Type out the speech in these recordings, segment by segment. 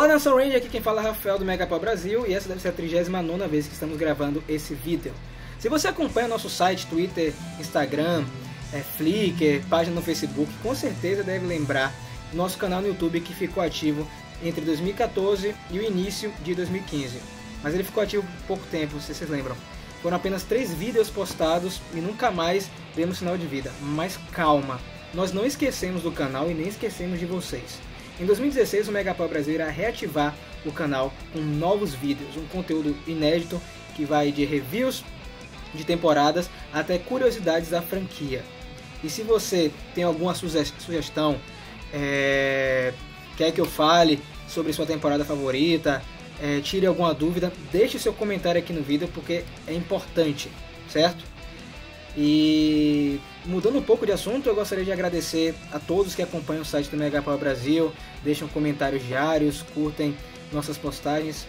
Nação Range, aqui quem fala é Rafael do Megapau Brasil e essa deve ser a 39 vez que estamos gravando esse vídeo. Se você acompanha nosso site, Twitter, Instagram, é, Flickr, página no Facebook, com certeza deve lembrar do nosso canal no YouTube que ficou ativo entre 2014 e o início de 2015. Mas ele ficou ativo por pouco tempo, se vocês lembram. Foram apenas três vídeos postados e nunca mais vemos sinal de vida. Mas calma, nós não esquecemos do canal e nem esquecemos de vocês. Em 2016, o Megapau Brasil irá reativar o canal com novos vídeos, um conteúdo inédito que vai de reviews de temporadas até curiosidades da franquia. E se você tem alguma sugestão, é, quer que eu fale sobre sua temporada favorita, é, tire alguma dúvida, deixe seu comentário aqui no vídeo porque é importante, certo? E mudando um pouco de assunto, eu gostaria de agradecer a todos que acompanham o site do Megapau Brasil, deixam comentários diários, curtem nossas postagens.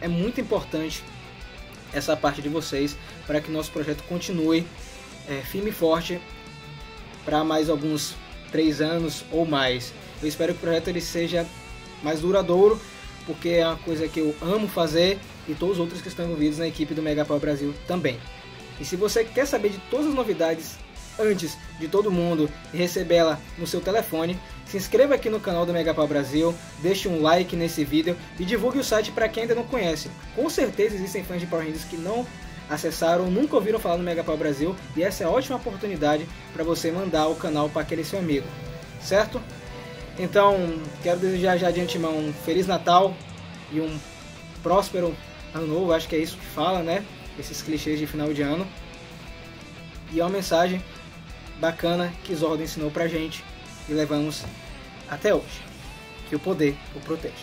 É muito importante essa parte de vocês para que nosso projeto continue é, firme e forte para mais alguns três anos ou mais. Eu espero que o projeto ele seja mais duradouro, porque é uma coisa que eu amo fazer e todos os outros que estão envolvidos na equipe do Megapau Brasil também. E se você quer saber de todas as novidades antes de todo mundo e recebê-la no seu telefone, se inscreva aqui no canal do Megapau Brasil, deixe um like nesse vídeo e divulgue o site para quem ainda não conhece. Com certeza existem fãs de Power Rangers que não acessaram, nunca ouviram falar no Megapau Brasil e essa é a ótima oportunidade para você mandar o canal para aquele seu amigo, certo? Então, quero desejar já de antemão um Feliz Natal e um próspero Ano Novo, acho que é isso que fala, né? Esses clichês de final de ano. E é uma mensagem bacana que Zordo ensinou pra gente e levamos até hoje. Que o poder o proteja.